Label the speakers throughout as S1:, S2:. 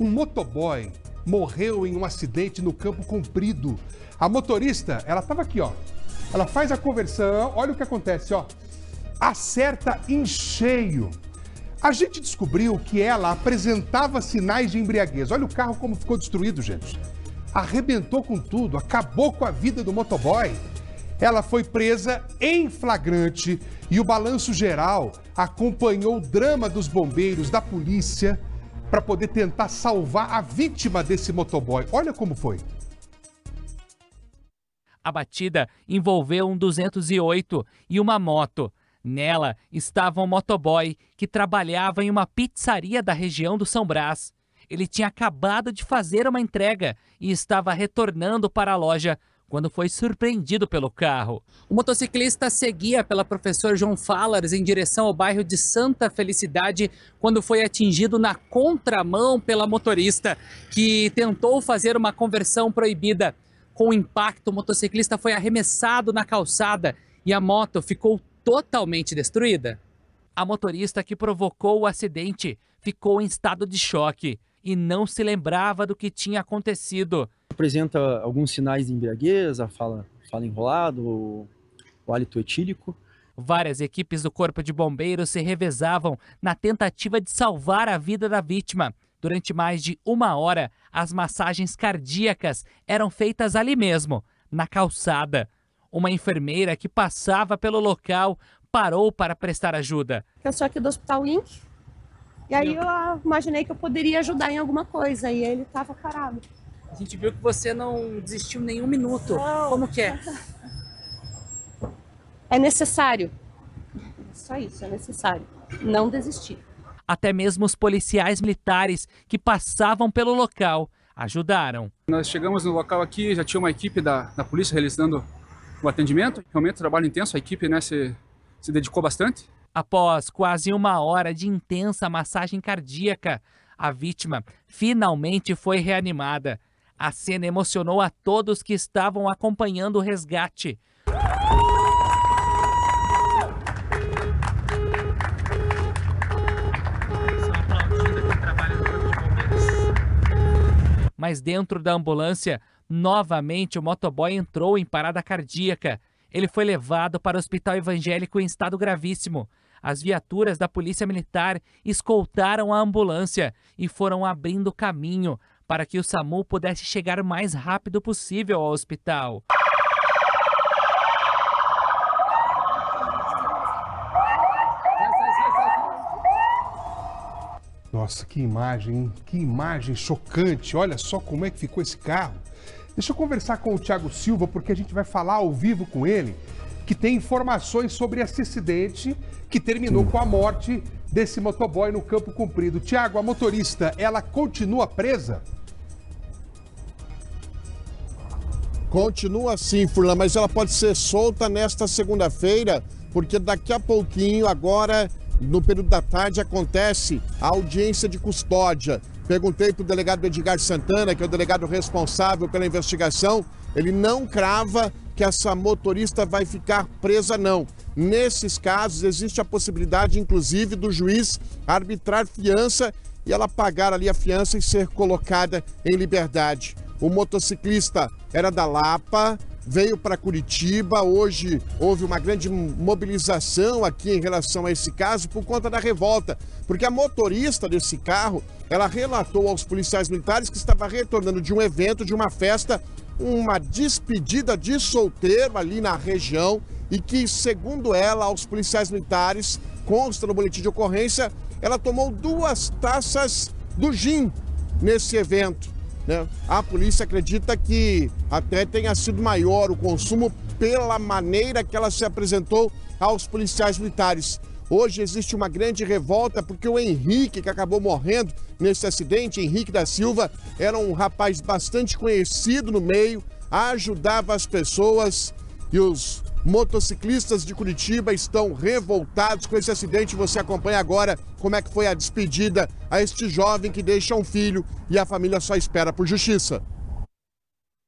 S1: Um motoboy morreu em um acidente no Campo Comprido. A motorista, ela estava aqui, ó. Ela faz a conversão, olha o que acontece, ó. Acerta em cheio. A gente descobriu que ela apresentava sinais de embriaguez. Olha o carro como ficou destruído, gente. Arrebentou com tudo, acabou com a vida do motoboy. Ela foi presa em flagrante e o balanço geral acompanhou o drama dos bombeiros, da polícia, para poder tentar salvar a vítima desse motoboy. Olha como foi.
S2: A batida envolveu um 208 e uma moto. Nela estava um motoboy que trabalhava em uma pizzaria da região do São Brás. Ele tinha acabado de fazer uma entrega e estava retornando para a loja quando foi surpreendido pelo carro. O motociclista seguia pela professor João Fallers em direção ao bairro de Santa Felicidade quando foi atingido na contramão pela motorista, que tentou fazer uma conversão proibida. Com o impacto, o motociclista foi arremessado na calçada e a moto ficou totalmente destruída. A motorista que provocou o acidente ficou em estado de choque e não se lembrava do que tinha acontecido
S3: apresenta alguns sinais de embriaguez, a fala, fala enrolado, o, o hálito etílico.
S2: Várias equipes do Corpo de Bombeiros se revezavam na tentativa de salvar a vida da vítima. Durante mais de uma hora, as massagens cardíacas eram feitas ali mesmo, na calçada. Uma enfermeira que passava pelo local parou para prestar ajuda.
S4: Eu sou aqui do Hospital Inc. E aí eu imaginei que eu poderia ajudar em alguma coisa e ele estava parado.
S2: A gente viu que você não desistiu nenhum minuto. Não. Como que é?
S4: É necessário. Só isso, é necessário. Não desistir.
S2: Até mesmo os policiais militares que passavam pelo local ajudaram.
S5: Nós chegamos no local aqui, já tinha uma equipe da, da polícia realizando o atendimento. Realmente trabalho intenso, a equipe né, se, se dedicou bastante.
S2: Após quase uma hora de intensa massagem cardíaca, a vítima finalmente foi reanimada. A cena emocionou a todos que estavam acompanhando o resgate. Mas dentro da ambulância, novamente o motoboy entrou em parada cardíaca. Ele foi levado para o hospital evangélico em estado gravíssimo. As viaturas da Polícia Militar escoltaram a ambulância e foram abrindo caminho para que o SAMU pudesse chegar o mais rápido possível ao hospital.
S1: Nossa, que imagem, que imagem chocante. Olha só como é que ficou esse carro. Deixa eu conversar com o Thiago Silva, porque a gente vai falar ao vivo com ele, que tem informações sobre esse acidente que terminou com a morte desse motoboy no Campo Comprido. Tiago, a motorista, ela continua presa?
S6: Continua assim, Furlan, mas ela pode ser solta nesta segunda-feira, porque daqui a pouquinho, agora, no período da tarde, acontece a audiência de custódia. Perguntei para o delegado Edgar Santana, que é o delegado responsável pela investigação, ele não crava que essa motorista vai ficar presa, não. Nesses casos, existe a possibilidade, inclusive, do juiz arbitrar fiança e ela pagar ali a fiança e ser colocada em liberdade. O motociclista era da Lapa, veio para Curitiba. Hoje houve uma grande mobilização aqui em relação a esse caso por conta da revolta, porque a motorista desse carro, ela relatou aos policiais militares que estava retornando de um evento, de uma festa, uma despedida de solteiro ali na região e que, segundo ela, aos policiais militares, consta no boletim de ocorrência, ela tomou duas taças do gin nesse evento. Né? A polícia acredita que até tenha sido maior o consumo pela maneira que ela se apresentou aos policiais militares. Hoje existe uma grande revolta porque o Henrique, que acabou morrendo nesse acidente, Henrique da Silva, era um rapaz bastante conhecido no meio, ajudava as pessoas e os Motociclistas de Curitiba estão revoltados com esse acidente. Você acompanha agora como é que foi a despedida a este jovem que deixa um filho e a família só espera por justiça.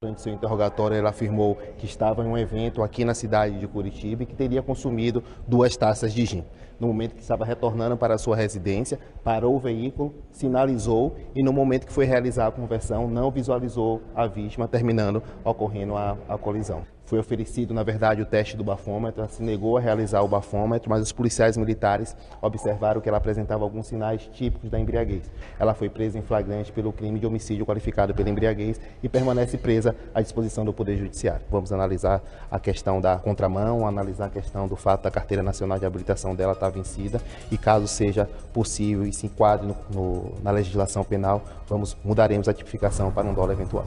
S7: Durante seu interrogatório, ela afirmou que estava em um evento aqui na cidade de Curitiba e que teria consumido duas taças de gin. No momento que estava retornando para sua residência, parou o veículo, sinalizou e no momento que foi realizar a conversão, não visualizou a vítima, terminando ocorrendo a, a colisão. Foi oferecido, na verdade, o teste do bafômetro, ela se negou a realizar o bafômetro, mas os policiais militares observaram que ela apresentava alguns sinais típicos da embriaguez. Ela foi presa em flagrante pelo crime de homicídio qualificado pela embriaguez e permanece presa à disposição do Poder Judiciário. Vamos analisar a questão da contramão, analisar a questão do fato da carteira nacional de habilitação dela estar vencida e, caso seja possível e se enquadre no, no, na legislação penal, vamos mudaremos a tipificação para um dólar eventual.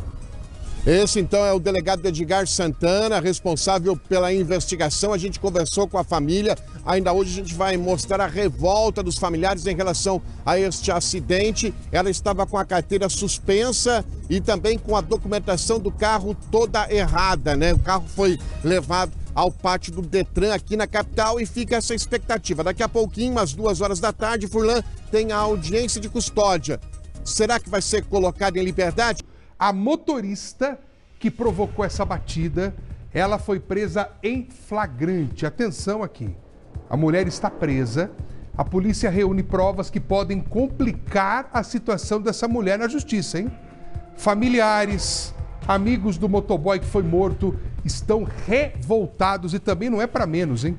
S6: Esse então é o delegado Edgar Santana, responsável pela investigação. A gente conversou com a família. Ainda hoje a gente vai mostrar a revolta dos familiares em relação a este acidente. Ela estava com a carteira suspensa e também com a documentação do carro toda errada, né? O carro foi levado ao pátio do Detran aqui na capital e fica essa expectativa. Daqui a pouquinho, às duas horas da tarde, Furlan tem a audiência de custódia. Será que vai ser colocado em liberdade?
S1: A motorista que provocou essa batida, ela foi presa em flagrante. Atenção aqui. A mulher está presa. A polícia reúne provas que podem complicar a situação dessa mulher na justiça, hein? Familiares, amigos do motoboy que foi morto estão revoltados e também não é para menos, hein?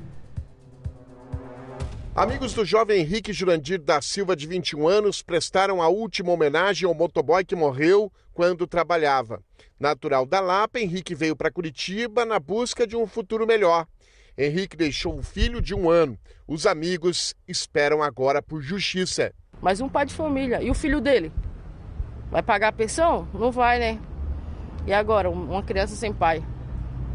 S6: Amigos do jovem Henrique Jurandir da Silva, de 21 anos, prestaram a última homenagem ao motoboy que morreu quando trabalhava. Natural da Lapa, Henrique veio para Curitiba na busca de um futuro melhor. Henrique deixou um filho de um ano. Os amigos esperam agora por justiça.
S8: Mas um pai de família. E o filho dele? Vai pagar a pensão? Não vai, né? E agora, uma criança sem pai?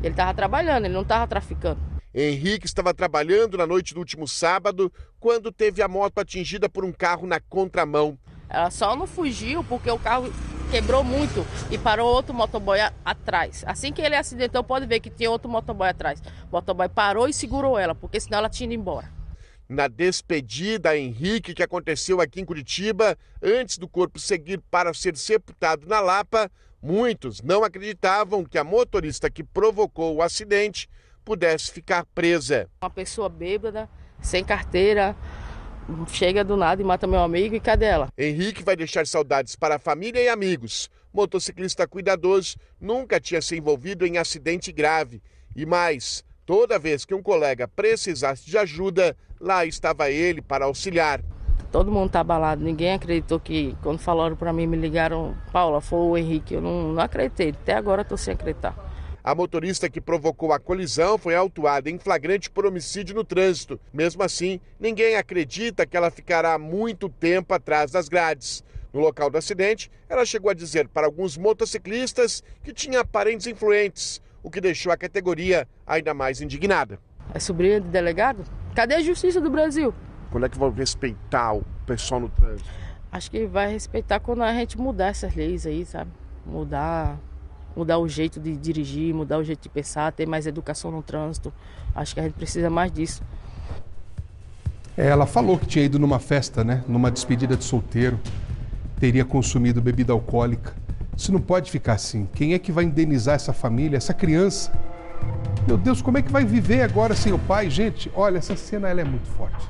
S8: Ele estava trabalhando, ele não estava traficando.
S6: Henrique estava trabalhando na noite do último sábado quando teve a moto atingida por um carro na contramão.
S8: Ela só não fugiu porque o carro quebrou muito e parou outro motoboy atrás. Assim que ele acidentou, pode ver que tinha outro motoboy atrás. O motoboy parou e segurou ela, porque senão ela tinha ido embora.
S6: Na despedida Henrique, que aconteceu aqui em Curitiba, antes do corpo seguir para ser sepultado na Lapa, muitos não acreditavam que a motorista que provocou o acidente pudesse ficar presa.
S8: Uma pessoa bêbada, sem carteira, chega do nada e mata meu amigo e cadê ela?
S6: Henrique vai deixar saudades para a família e amigos. Motociclista cuidadoso, nunca tinha se envolvido em acidente grave. E mais, toda vez que um colega precisasse de ajuda, lá estava ele para auxiliar.
S8: Todo mundo está abalado, ninguém acreditou que, quando falaram para mim, me ligaram, Paula, foi o Henrique. Eu não, não acreditei, até agora estou sem acreditar.
S6: A motorista que provocou a colisão foi autuada em flagrante por homicídio no trânsito. Mesmo assim, ninguém acredita que ela ficará muito tempo atrás das grades. No local do acidente, ela chegou a dizer para alguns motociclistas que tinha parentes influentes, o que deixou a categoria ainda mais indignada.
S8: É sobrinha de delegado? Cadê a justiça do Brasil?
S6: Quando é que vão respeitar o pessoal no trânsito?
S8: Acho que vai respeitar quando a gente mudar essas leis aí, sabe? Mudar mudar o jeito de dirigir, mudar o jeito de pensar, ter mais educação no trânsito. Acho que a gente precisa mais disso.
S1: É, ela falou que tinha ido numa festa, né? Numa despedida de solteiro, teria consumido bebida alcoólica. Isso não pode ficar assim. Quem é que vai indenizar essa família, essa criança? Meu Deus, como é que vai viver agora sem o pai? Gente, olha, essa cena ela é muito forte.